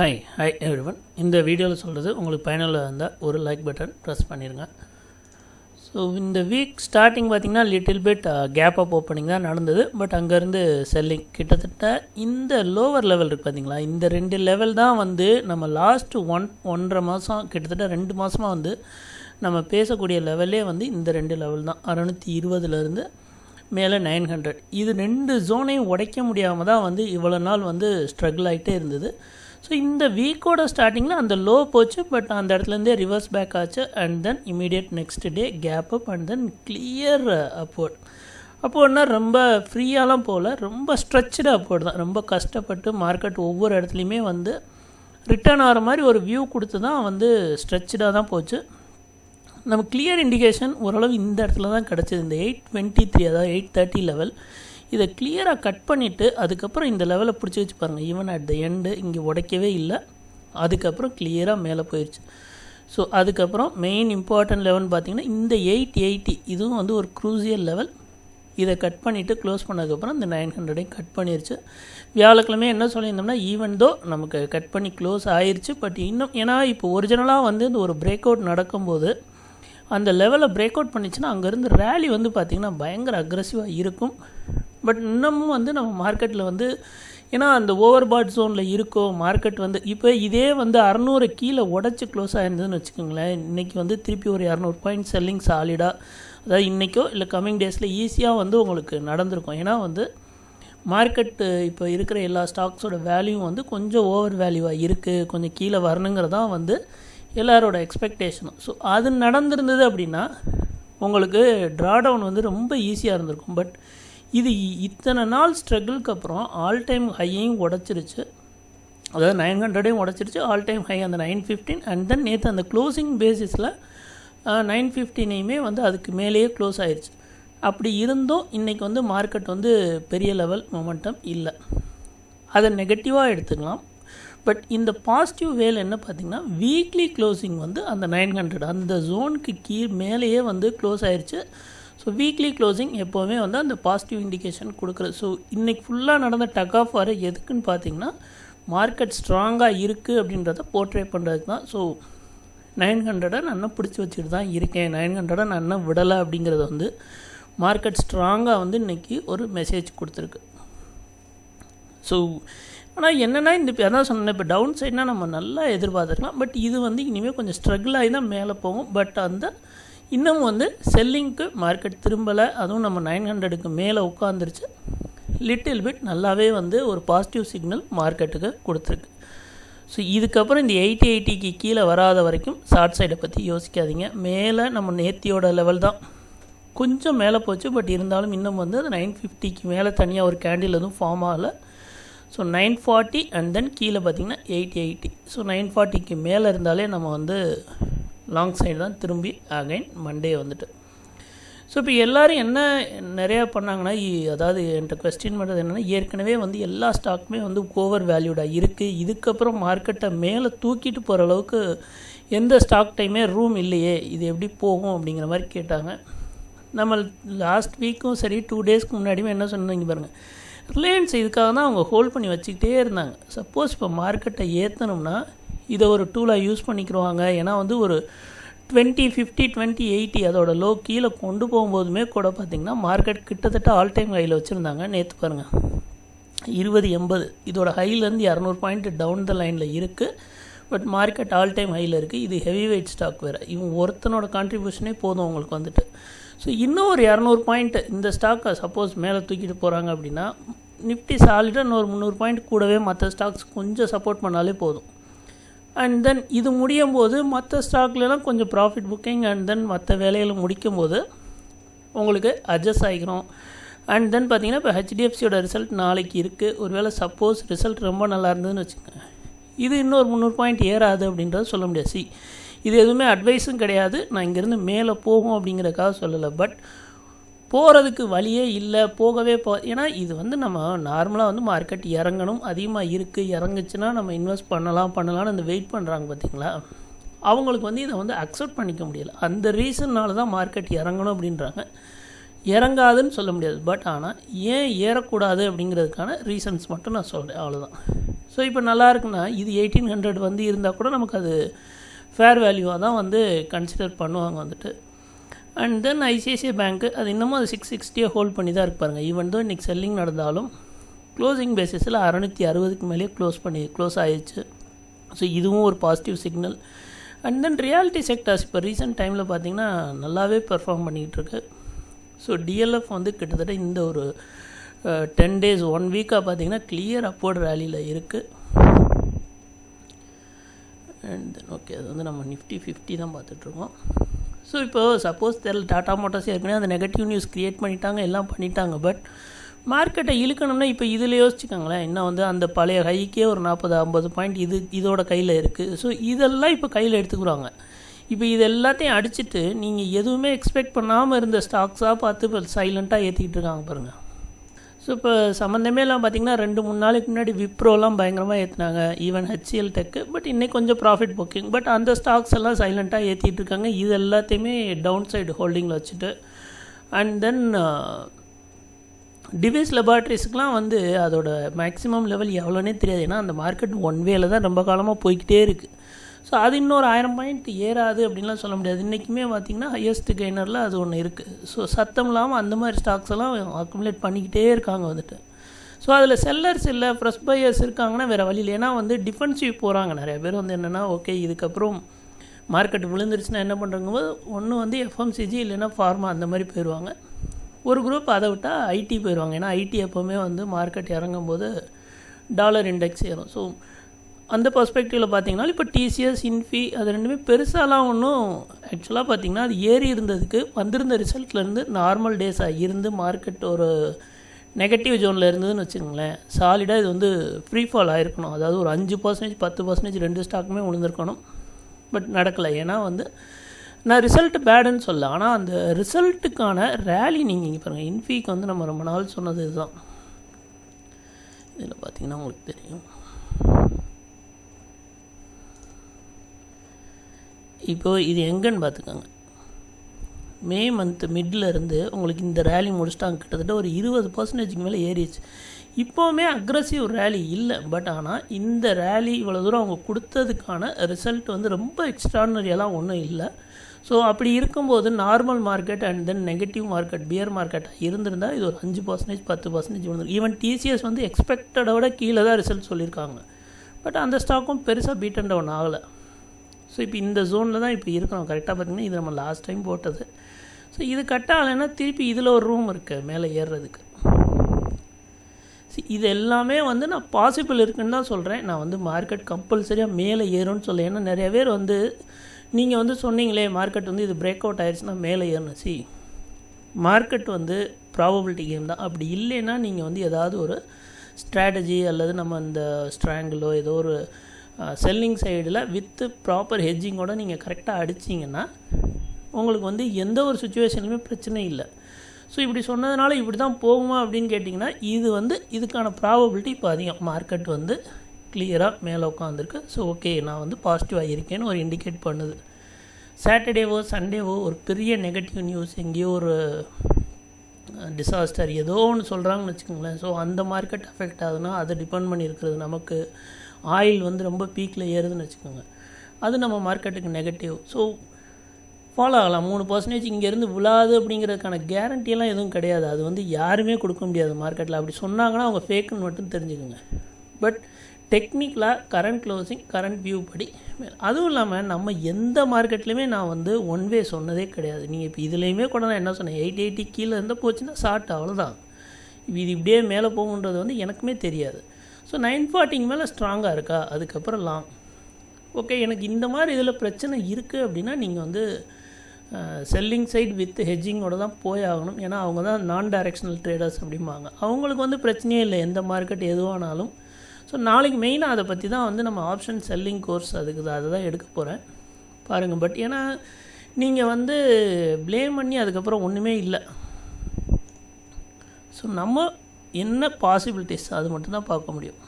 Hi hi everyone இந்த வீடியோவில் சொல்கிறது உங்களுக்கு பயனுள்ள இருந்தால் ஒரு லைக் பட்டன் ப்ரெஸ் பண்ணிடுங்க ஸோ இந்த வீக் ஸ்டார்டிங் பார்த்தீங்கன்னா little bit gap up opening தான் நடந்தது. பட் அங்கேருந்து செல்லிங் கிட்டத்தட்ட இந்த லோவர் லெவல் இருக்குது பார்த்தீங்களா இந்த ரெண்டு லெவல் தான் வந்து நம்ம லாஸ்ட் ஒன் ஒன்றரை மாதம் கிட்டத்தட்ட ரெண்டு மாதமாக வந்து நம்ம பேசக்கூடிய லெவலே வந்து இந்த ரெண்டு லெவல் தான். அறநூற்றி இருபதுலேருந்து மேலே நைன் ஹண்ட்ரட் இது ரெண்டு ஜோனையும் உடைக்க முடியாமல் தான் வந்து இவ்வளோ நாள் வந்து ஸ்ட்ரகிள் ஆகிட்டே இருந்தது. ஸோ இந்த வீக்கோட ஸ்டார்டிங்கில் அந்த லோ போச்சு பட் அந்த இடத்துலேருந்தே ரிவர்ஸ் பேக் ஆச்சு. And then immediate next day gap up and then clear upward அப்போன்னா ரொம்ப ஃப்ரீயாலாம் போகல. ரொம்ப ஸ்ட்ரெச்சடு அப்போர்ட் தான். ரொம்ப கஷ்டப்பட்டு மார்க்கெட் ஒவ்வொரு இடத்துலையுமே வந்து ரிட்டர்ன் ஆகிற மாதிரி ஒரு வியூ கொடுத்து தான் வந்து ஸ்ட்ரெச்சடாக தான் போச்சு. நம்ம கிளியர் இண்டிகேஷன் ஓரளவு இந்த இடத்துல தான் கிடச்சிது. இந்த எயிட் டுவெண்ட்டி த்ரீ அதாவது எயிட் தேர்ட்டி லெவல் இதை கிளியராக கட் பண்ணிவிட்டு அதுக்கப்புறம் இந்த லெவலை பிடிச்சி வச்சு பாருங்கள் ஈவன் அட் த எண்டு இங்கே உடைக்கவே இல்லை. அதுக்கப்புறம் கிளியராக மேலே போயிடுச்சு ஸோ அதுக்கப்புறம் மெயின் இம்பார்ட்டன்ட் லெவல்னு பார்த்தீங்கன்னா இந்த எயிட் எயிட்டி இதுவும் வந்து ஒரு க்ரூசியல் லெவல் இதை கட் பண்ணிவிட்டு க்ளோஸ் பண்ணதுக்கப்புறம் இந்த நைன் ஹண்ட்ரடையும் கட் பண்ணிருச்சு. வியாழக்கிழமை என்ன சொல்லியிருந்தோம்னா ஈவன் தோ நமக்கு கட் பண்ணி க்ளோஸ் ஆயிடுச்சு பட் இன்னும் ஏன்னா இப்போ ஒரிஜினலாக வந்து இந்த ஒரு பிரேக் அவுட் நடக்கும்போது அந்த லெவலை பிரேக் அவுட் பண்ணிச்சுன்னா அங்கேருந்து ரேலி வந்து பார்த்திங்கன்னா பயங்கர அக்ரஸிவாக இருக்கும். பட் இன்னமும் வந்து நம்ம மார்க்கெட்டில் வந்து ஏன்னா அந்த ஓவர் பாட் ஜோனில் இருக்கோ மார்க்கெட் வந்து இப்போ இதே வந்து அறநூறு கீழே உடச்சி க்ளோஸ் ஆயிருந்ததுன்னு வச்சுக்கோங்களேன் இன்றைக்கி வந்து திருப்பி ஒரு இரநூறு பாயிண்ட் செல்லிங் சாலிடாக அதாவது இன்றைக்கோ இல்லை கம்மிங் டேஸில் ஈஸியாக வந்து உங்களுக்கு நடந்திருக்கும். ஏன்னா வந்து மார்க்கெட்டு இப்போ இருக்கிற எல்லா ஸ்டாக்ஸோட வேல்யூ வந்து கொஞ்சம் ஓவர் வேல்யூவாக இருக்குது கொஞ்சம் கீழே வரணுங்கிறதான் வந்து எல்லாரோட எக்ஸ்பெக்டேஷனும் ஸோ அது நடந்திருந்தது அப்படின்னா உங்களுக்கு ட்ராடவுன் வந்து ரொம்ப ஈஸியாக இருந்திருக்கும். பட் இது இத்தனை நாள் ஸ்ட்ரகிளுக்கு அப்புறம் ஆல் டைம் ஹையையும் உடச்சிருச்சு. அதாவது நைன் ஹண்ட்ரடையும் உடச்சிருச்சு. ஆல் டைம் ஹை அந்த நைன் ஃபிஃப்டீன் அண்ட் தென் நேற்று அந்த க்ளோசிங் பேசிஸில் நைன் ஃபிஃப்டீனையுமே வந்து அதுக்கு மேலேயே க்ளோஸ் ஆயிடுச்சு அப்படி இருந்தும் இன்றைக்கி வந்து மார்க்கெட் வந்து பெரிய லெவல் மொமெண்டம் இல்லை. அதை நெகட்டிவாக எடுத்துக்கலாம். பட் இந்த பாசிட்டிவ் வேல் என்ன பார்த்திங்கன்னா வீக்லி க்ளோசிங் வந்து அந்த நைன் ஹண்ட்ரட் அந்த ஜோனுக்கு கீழ் மேலேயே வந்து க்ளோஸ் ஆயிடுச்சு ஸோ வீக்லி க்ளோசிங் எப்போவுமே வந்து அந்த பாசிட்டிவ் இண்டிகேஷன் கொடுக்குறது. ஸோ இன்றைக்கி ஃபுல்லாக நடந்த டக் ஆஃப் வர எதுக்குன்னு பார்த்தீங்கன்னா மார்க்கெட் ஸ்ட்ராங்காக இருக்குது அப்படின்றத போர்ட்ரே பண்ணுறதுக்கு தான். ஸோ நைன் ஹண்ட்ரடை நான் இன்னும் பிடிச்சி வச்சுட்டு தான் இருக்கேன். நைன் ஹண்ட்ரடை நான் இன்னும் விடலை அப்படிங்கிறத வந்து மார்க்கெட் ஸ்ட்ராங்காக வந்து இன்றைக்கி ஒரு மெசேஜ் கொடுத்துருக்கு. ஸோ ஆனால் என்னென்னா இந்த அதான் சொன்னேன் இப்போ டவுன் சைட்னா நம்ம நல்லா எதிர்பார்த்துருக்கலாம். பட் இது வந்து இனிமேல் கொஞ்சம் ஸ்ட்ரகிள் ஆகி தான் மேலே போகும். பட் அந்த இன்னும் வந்து செல்லிங்க்கு மார்க்கெட் திரும்பலை. அதுவும் நம்ம நைன் ஹண்ட்ரடுக்கு மேலே உட்காந்துருச்சு லிட்டில் பிட் நல்லாவே வந்து ஒரு பாசிட்டிவ் சிக்னல் மார்க்கெட்டுக்கு கொடுத்துருக்கு. ஸோ இதுக்கப்புறம் இந்த எயிட்டி எயிட்டிக்கு கீழே வராத வரைக்கும் ஷார்ட் சைடை பற்றி யோசிக்காதீங்க. மேலே நம்ம நேத்தியோட லெவல் தான். கொஞ்சம் மேலே போச்சு பட் இருந்தாலும் இன்னும் வந்து அது நைன் ஃபிஃப்டிக்கு மேலே தனியாக ஒரு கேண்டில் எதுவும் ஃபார்ம் ஆகலை. So nine forty and then கீழே பார்த்திங்கன்னா எயிட்டி எயிட்டி ஸோ நைன் ஃபார்ட்டிக்கு மேலே இருந்தாலே நம்ம வந்து லாங் சைடு தான் திரும்பி அகைன் மண்டே வந்துட்டு. ஸோ இப்போ எல்லோரும் என்ன நிறையா பண்ணாங்கன்னா அதாவது என்கிட்ட கொஸ்டின் பண்ணுறது என்னென்னா ஏற்கனவே வந்து எல்லா ஸ்டாக்குமே வந்து ஓவர் வேல்யூடாக இருக்குது இதுக்கப்புறம் மார்க்கெட்டை மேலே தூக்கிட்டு போகிற அளவுக்கு எந்த ஸ்டாக் டைமே ரூம் இல்லையே இது எப்படி போகும் அப்படிங்கிற மாதிரி கேட்டாங்க. நம்ம லாஸ்ட் வீக்கும் சரி டூ டேஸ்க்கு முன்னாடியுமே என்ன சொன்னீங்க பாருங்கள் ரிலையன்ஸ் இதுக்காக தான் அவங்க ஹோல்ட் பண்ணி வச்சுக்கிட்டே இருந்தாங்க. சப்போஸ் இப்போ மார்க்கெட்டை ஏற்றணும்னா இதை ஒரு டூலாக யூஸ் பண்ணிக்கிறவாங்க ஏன்னா வந்து ஒரு டுவெண்ட்டி ஃபிஃப்டி டுவெண்ட்டி எயிட்டி அதோட லோ கீழே கொண்டு போகும்போதுமே கூட பார்த்திங்கன்னா மார்க்கெட் கிட்டத்தட்ட ஆல் டைம் ஹையில் வச்சுருந்தாங்க. நேற்று பாருங்கள் இருபது எண்பது. இதோட ஹைலேருந்து இரநூறு பாயிண்ட் டவுன் த லைனில் இருக்குது பட் மார்க்கெட் ஆல் டைம் ஹையில் இருக்குது இது ஹெவி வெயிட் ஸ்டாக் வேறு. இவன் ஒருத்தனோட கான்ட்ரிபியூஷனே போதும் உங்களுக்கு வந்துட்டு. ஸோ இன்னும் ஒரு இரநூறு பாயிண்ட் இந்த ஸ்டாக்கை சப்போஸ் மேலே தூக்கிட்டு போகிறாங்க அப்படின்னா நிஃப்டி சாலிடாக இன்னொரு முந்நூறு பாயிண்ட் கூடவே மற்ற ஸ்டாக்ஸ் கொஞ்சம் சப்போர்ட் பண்ணாலே போதும். அண்ட் தென் இது முடியும் போது மற்ற ஸ்டாக்லலாம் கொஞ்சம் ப்ராஃபிட் புக்கிங் அண்ட் தென் மற்ற வேலையில் முடிக்கும் போது உங்களுக்கு அட்ஜஸ்ட் ஆகிக்கிறோம் அண்ட் தென் பார்த்தீங்கன்னா இப்போ ஹெச்டிஎஃப்சியோட ரிசல்ட் நாளைக்கு இருக்குது ஒருவேளை சப்போஸ் ரிசல்ட் ரொம்ப நல்லா இருந்ததுன்னு வச்சுக்கோங்க. இது இன்னொரு முந்நூறு பாயிண்ட் ஏறாது அப்படின்றத சொல்ல முடியாது. சி இது எதுவுமே அட்வைஸும் கிடையாது. நான் இங்கேருந்து மேலே போகும் அப்படிங்கிறக்காக சொல்லலை. பட் போகிறதுக்கு வழியே இல்லை போகவே போ ஏன்னா இது வந்து நம்ம நார்மலாக வந்து மார்க்கெட் இறங்கணும் அதிகமாக இருக்குது இறங்குச்சுன்னா நம்ம இன்வெஸ்ட் பண்ணலாம் பண்ணலாம்னு அந்த வெயிட் பண்ணுறாங்க பார்த்தீங்களா அவங்களுக்கு வந்து இதை வந்து அக்செப்ட் பண்ணிக்க முடியல. அந்த ரீசன்னால தான் மார்க்கெட் இறங்கணும் அப்படின்றாங்க. இறங்காதுன்னு சொல்ல முடியாது. பட் ஆனால் ஏன் ஏறக்கூடாது அப்படிங்கிறதுக்கான ரீசன்ஸ் மட்டும் நான் சொல்கிறேன் அவ்வளோதான் ஸோ இப்போ நல்லா இருக்குன்னா இது எயிட்டீன் ஹண்ட்ரட் வந்து இருந்தால் கூட நமக்கு அது ஃபேர் வேல்யூவாக தான் வந்து கன்சிடர் பண்ணுவாங்க வந்துட்டு. அண்ட் தென் ஐசிஐசிஐ பேங்க்கு அது இன்னமும் அது சிக்ஸ் சிக்ஸ்டியை ஹோல்ட் பண்ணி தான் இருப்பாருங்க ஈவன் தான் இன்றைக்கி செல்லிங் நடந்தாலும் க்ளோசிங் பேசிஸில் அறநூற்றி அறுபதுக்கு மேலேயே க்ளோஸ் பண்ணி க்ளோஸ் ஆயிடுச்சு. ஸோ இதுவும் ஒரு positive signal and then realty sectors இப்போ ரீசெண்ட் டைமில் பார்த்திங்கன்னா நல்லாவே பெர்ஃபார்ம் பண்ணிகிட்டு இருக்கு. ஸோ டிஎல்எஃப் வந்து கிட்டத்தட்ட இந்த ஒரு டென் டேஸ் ஒன் வீக்காக பார்த்தீங்கன்னா கிளியர் அப்வர்ட் ரேலியில் இருக்குது அண்ட் தென் ஓகே அது வந்து நம்ம நிஃப்டி ஃபிஃப்டி தான் பார்த்துட்ருக்கோம் ஸோ இப்போ சப்போஸ் தெரியல டாடா மோட்டார்ஸ் ஏற்கனவே அந்த நெகட்டிவ் நியூஸ் க்ரியேட் பண்ணிட்டாங்க எல்லாம் பண்ணிட்டாங்க. பட் மார்க்கெட்டை இழுக்கணும்னா இப்போ இதில் யோசிச்சுக்கோங்களேன். இன்னும் வந்து அந்த பழைய ஹைக்கே ஒரு நாற்பது ஐம்பது பாயிண்ட் இது இதோட கையில் இருக்குது ஸோ இதெல்லாம் இப்போ கையில் எடுத்துக்கிறாங்க. இப்போ இது எல்லாத்தையும் அடிச்சுட்டு நீங்கள் எதுவுமே எக்ஸ்பெக்ட் பண்ணாமல் இருந்த ஸ்டாக்ஸாக பார்த்து இப்போ சைலண்ட்டாக ஏற்றிக்கிட்டு இருக்காங்க பாருங்கள் ஸோ இப்போ சம்மந்தமே எல்லாம் பார்த்தீங்கன்னா ரெண்டு மூணு நாளைக்கு முன்னாடி விப்ரோலாம் பயங்கரமாக ஏற்றினாங்க ஈவன் ஹெச்சிஎல் டெக்கு பட் இன்னைக்கு கொஞ்சம் ப்ராஃபிட் புக்கிங் பட் அந்த ஸ்டாக்ஸ் எல்லாம் சைலண்ட்டாக ஏற்றிட்டு இருக்காங்க. இது எல்லாத்தையுமே டவுன் சைடு ஹோல்டிங்கில் வச்சுட்டு. அண்ட் தென் டிவைஸ் லெபார்ட்ரிஸ்க்குலாம் வந்து அதோட மேக்ஸிமம் லெவல் எவ்வளோனே தெரியாது. ஏன்னா அந்த மார்க்கெட் ஒன் வேல தான் ரொம்ப காலமாக போய்கிட்டே இருக்குது ஸோ அது இன்னொரு ஆயிரம் பாயிண்ட் ஏறாது அப்படின்லாம் சொல்ல முடியாது. இன்றைக்குமே பார்த்திங்கன்னா ஹையஸ்ட் கெய்னரில் அது ஒன்று இருக்குது ஸோ சத்தம் இல்லாமல் அந்த மாதிரி ஸ்டாக்ஸ் எல்லாம் அக்குமுலேட் பண்ணிக்கிட்டே இருக்காங்க வந்துட்டு. ஸோ அதில் செல்லர்ஸ் இல்லை ஃப்ரெஷ் பையர்ஸ் இருக்காங்கன்னா வேறு வழியில் ஏன்னா வந்து டிஃபென்சிவ் போகிறாங்க நிறைய பேர் வந்து என்னென்னா ஓகே இதுக்கப்புறம் மார்க்கெட் விழுந்துருச்சுன்னா என்ன பண்ணுறாங்க ஒன்று வந்து எஃப்எம்சிஜி இல்லைன்னா ஃபார்மா அந்த மாதிரி போயிடுவாங்க ஒரு குரூப் அதை விட்டால் ஐடி போயிடுவாங்க ஏன்னா ஐடி எப்போவுமே வந்து மார்க்கெட் இறங்கும் போது டாலர் இண்டெக்ஸ் ஏறும். ஸோ அந்த பர்ஸ்பெக்டிவில் பார்த்தீங்கன்னா இப்போ டிசிஎஸ் இன்ஃபி அது ரெண்டுமே பெருசாலாம் ஒன்றும் ஆக்சுவலாக பார்த்தீங்கன்னா அது ஏறி இருந்ததுக்கு வந்திருந்த ரிசல்ட்லேருந்து நார்மல் டேஸாக இருந்து மார்க்கெட் ஒரு நெகட்டிவ் ஜோனில் இருந்ததுன்னு வச்சுக்கோங்களேன். சாலிடாக இது வந்து ஃப்ரீ ஃபால் ஆகிருக்கணும் அதாவது ஒரு அஞ்சு பர்சன்டேஜ் பத்து பர்சன்டேஜ் ரெண்டு ஸ்டாக்குமே விழுந்திருக்கணும் பட் நடக்கலை. ஏன்னா வந்து நான் ரிசல்ட் பேடுன்னு சொல்ல ஆனால் அந்த ரிசல்ட்டுக்கான ரேலி நீங்கள் இங்கே பாருங்கள் இன்ஃபீக்கு வந்து நம்ம ரொம்ப நாள் சொன்னது இதுதான். இதில் பார்த்தீங்கன்னா உங்களுக்கு தெரியும். இப்போது இது எங்கன்னு பார்த்துக்கோங்க. மே மந்த் மிடில் இருந்து உங்களுக்கு இந்த ரேலி முடிச்சிட்டாங்க கிட்டத்தட்ட ஒரு இருபது பர்சன்டேஜுக்கு மேலே ஏறிடுச்சு. இப்போவுமே அக்ரஸிவ் ரேலி இல்லை. பட் ஆனால் இந்த ரேலி இவ்வளோ தூரம் அவங்க கொடுத்ததுக்கான ரிசல்ட் வந்து ரொம்ப எக்ஸ்ட்ரானரியெல்லாம் ஒன்றும் இல்லை. ஸோ அப்படி இருக்கும்போது normal market and then negative market bear மார்க்கெட்டாக இருந்திருந்தால் இது ஒரு அஞ்சு பர்சன்டேஜ் பத்து பர்சன்டேஜ் வந்துருக்கு ஈவன் டிசிஎஸ் வந்து எக்ஸ்பெக்டடோட கீழே தான் ரிசல்ட் சொல்லியிருக்காங்க. பட் அந்த ஸ்டாக்கும் பெருசாக பீட் அண்ட் டவுன் ஆகலை. ஸோ இப்போ இந்த ஜோனில் தான் இப்போ இருக்கணும். கரெக்டாக பார்த்தீங்கன்னா இது நம்ம லாஸ்ட் டைம் போட்டது. ஸோ இது கட் ஆகலைன்னா திருப்பி இதில் ஒரு ரூம் இருக்குது மேலே ஏறுறதுக்கு இது எல்லாமே வந்து நான் பாசிபிள் இருக்குன்னு தான் சொல்கிறேன் நான் வந்து மார்க்கெட் கம்பல்சரியாக மேலே ஏறும்னு சொல்ல ஏன்னா நிறைய பேர் வந்து நீங்கள் வந்து சொன்னீங்களே மார்க்கெட் வந்து இது பிரேக் அவுட் ஆயிடுச்சுன்னா மேலே ஏறணும். சி மார்க்கெட் வந்து ப்ராபபிலிட்டி கேம் தான். அப்படி இல்லைன்னா நீங்கள் வந்து ஏதாவது ஒரு ஸ்ட்ராட்டஜி அல்லது நம்ம இந்த ஸ்ட்ராங்கிலோ ஏதோ ஒரு செல்லிங் சைடில் வித்து ப்ராப்பர் ஹெட்ஜிங்கோட நீங்கள் கரெக்டாக அடிச்சிங்கன்னா உங்களுக்கு வந்து எந்த ஒரு சுச்சுவேஷன்லையுமே பிரச்சனை இல்லை. ஸோ இப்படி சொன்னதுனால இப்படி தான் போகுமா அப்படின்னு கேட்டிங்கன்னா இது வந்து இதுக்கான ப்ராபபிலிட்டி இப்போ அதிகம். மார்க்கெட் வந்து கிளியராக மேலே உட்காந்துருக்கு ஸோ ஓகே நான் வந்து பாசிட்டிவாக இருக்கேன்னு ஒரு இண்டிகேட் பண்ணுது. சாட்டர்டேவோ சண்டேவோ ஒரு பெரிய நெகட்டிவ் நியூஸ் எங்கேயோ ஒரு டிசாஸ்டர் ஏதோ ஒன்று சொல்கிறாங்கன்னு வச்சுக்கோங்களேன். ஸோ அந்த மார்க்கெட் அஃபெக்ட் ஆகுதுன்னா அதை டிபெண்ட் பண்ணியிருக்கிறது நமக்கு. ஆயில் வந்து ரொம்ப பீக்கில் ஏறுதுன்னு வச்சுக்கோங்க. அது நம்ம மார்க்கெட்டுக்கு நெகட்டிவ் ஸோ ஃபாலோ ஆகலாம். மூணு பர்சன்டேஜ் இங்கேருந்து விழாது அப்படிங்கிறதுக்கான கேரண்டியெல்லாம் எதுவும் கிடையாது. அது வந்து யாருமே கொடுக்க முடியாது மார்க்கெட்டில் அப்படி சொன்னாங்கன்னா அவங்க ஃபேக்குன்னு மட்டும் தெரிஞ்சுக்கோங்க. பட் டெக்னிக்கலாக கரண்ட் க்ளோசிங் கரண்ட் வியூ படி அதுவும் இல்லாமல் நம்ம எந்த மார்க்கெட்லேயுமே நான் வந்து ஒன் வே சொன்னதே கிடையாது. நீங்கள் இப்போ இதுலேயுமே கூட நான் என்ன சொன்னேன்? எயிட் எயிட்டி கீழே இருந்தால் போச்சுன்னா ஷார்ட் அவ்வளோதான் இது இப்படியே மேலே போகுன்றது வந்து எனக்குமே தெரியாது. ஸோ நைன் ஃபார்ட்டிக்கு மேலே ஸ்ட்ராங்காக இருக்கா? அதுக்கப்புறம் லாங் ஓகே எனக்கு இந்த மாதிரி இதில் பிரச்சனை இருக்குது அப்படின்னா நீங்கள் வந்து செல்லிங் சைட் வித் ஹெஜ்ஜிங்கோட தான் போய் ஆகணும். ஏன்னா அவங்க தான் நான் டைரெக்ஷனல் ட்ரேடர்ஸ் அப்படிம்பாங்க. அவங்களுக்கு வந்து பிரச்சனையே இல்லை எந்த மார்க்கெட் எதுவானாலும் ஸோ நாளைக்கு மெயினாக அதை பற்றி தான் வந்து நம்ம ஆப்ஷன் செல்லிங் கோர்ஸ் அதுக்கு தான் அதை தான் எடுக்க போகிறேன் பாருங்கள் பட் ஏன்னா நீங்கள் வந்து ப்ளேம் பண்ணி அதுக்கப்புறம் ஒன்றுமே இல்லை. ஸோ நம்ம என்ன பாசிபிலிட்டிஸ் அது மட்டும்தான் பார்க்க முடியும்.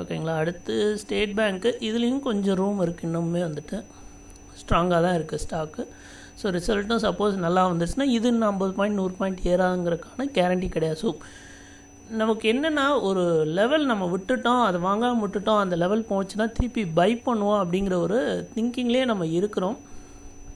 ஓகேங்களா அடுத்து ஸ்டேட் பேங்க்கு இதுலேயும் கொஞ்சம் ரூம் இருக்குது இன்னுமே வந்துட்டு ஸ்ட்ராங்காக தான் இருக்குது ஸ்டாக்கு ஸோ ரிசல்ட்டும் சப்போஸ் நல்லா வந்துருச்சுன்னா இது இன்னும் ஐம்பது பாயிண்ட் நூறு பாயிண்ட் ஏறாங்கிறதுக்கான கேரண்டி கிடையாது. ஸோ நமக்கு என்னென்னா ஒரு லெவல் நம்ம விட்டுட்டோம் அதை வாங்காமல் விட்டுட்டோம் அந்த லெவல் போச்சுன்னா திருப்பி பை பண்ணுவோம் அப்படிங்கிற ஒரு திங்கிங்லேயே நம்ம இருக்கிறோம்.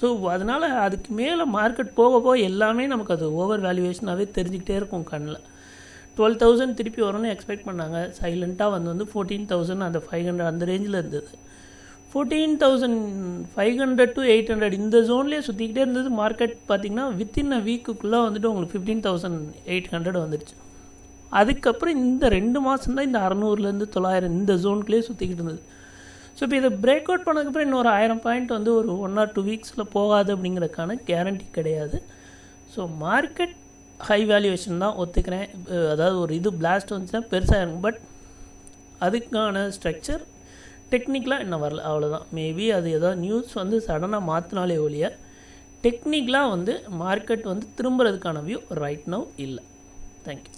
ஸோ அதனால் அதுக்கு மேலே மார்க்கெட் போக போக எல்லாமே நமக்கு அது ஓவர் வேல்யூவேஷனாகவே தெரிஞ்சுக்கிட்டே இருக்கும் கண்ணில். டுவெல் தௌசண்ட் திருப்பி வரும்னு எக்ஸ்பெக்ட் பண்ணாங்க. சைலண்ட்டாக வந்து வந்து ஃபோர்டீன் தௌசண்ட் அந்த ஃபைவ் ஹண்ட்ரட் அந்த ரேஞ்சில் இருந்தது. Fourteen thousand five hundred to eight hundred இந்த ஜோன்லேயே சுற்றிக்கிட்டே இருந்தது. மார்க்கெட் பார்த்திங்கன்னா வித்தின் அ வீக்குக்குள்ளே வந்துட்டு உங்களுக்கு ஃபிஃப்டீன் தௌசண்ட் எயிட் ஹண்ட்ரட் வந்துடுச்சு அதுக்கப்புறம் இந்த ரெண்டு மாதம் தான் இந்த அறநூறுலேருந்து தொள்ளாயிரம் இந்த ஜோனுக்குள்ளேயே சுற்றிக்கிட்டு இருந்தது. ஸோ இப்போ இதை பிரேக் அவுட் பண்ணதுக்கப்புறம் இன்னொரு ஆயிரம் பாயிண்ட் வந்து ஒரு ஒன் ஆர் டூ வீக்ஸில் போகாது அப்படிங்கிறதுக்கான கேரண்டி கிடையாது. ஸோ மார்க்கெட் ஹை வேல்யூவேஷன் தான் ஒத்துக்கிறேன். அதாவது ஒரு இது பிளாஸ்ட் வந்துச்சுன்னா பெருசாக இருக்கும் பட் அதுக்கான ஸ்ட்ரக்சர் டெக்னிக்கலாக இன்னும் வரல. அவ்வளோதான் மேபி அது ஏதாவது நியூஸ் வந்து சடனாக மாற்றினாலே ஒழிய டெக்னிக்கலாக வந்து மார்க்கெட் வந்து திரும்புறதுக்கான வியூ ரைட் நவ் இல்லை. Thank you